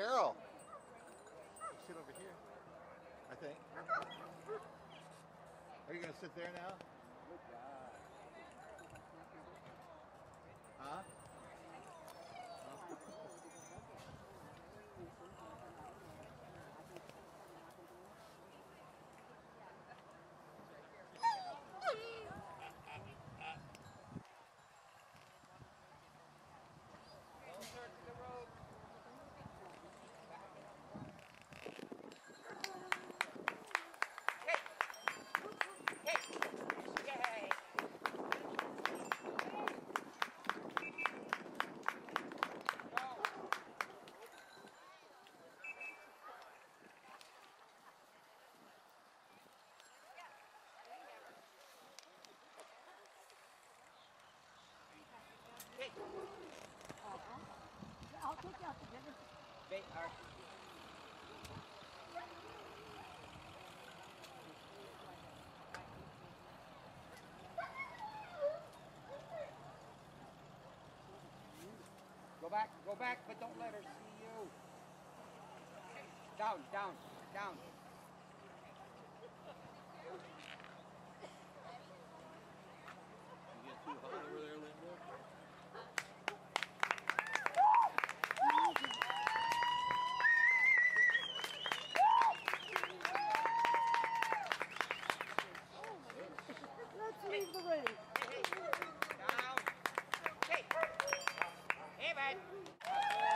Carol. Sit over here. I think. Are you gonna sit there now? Wait, Art. Go back, go back, but don't let her see you. Down, down, down. leave the hey Down. Okay. Hey, bud.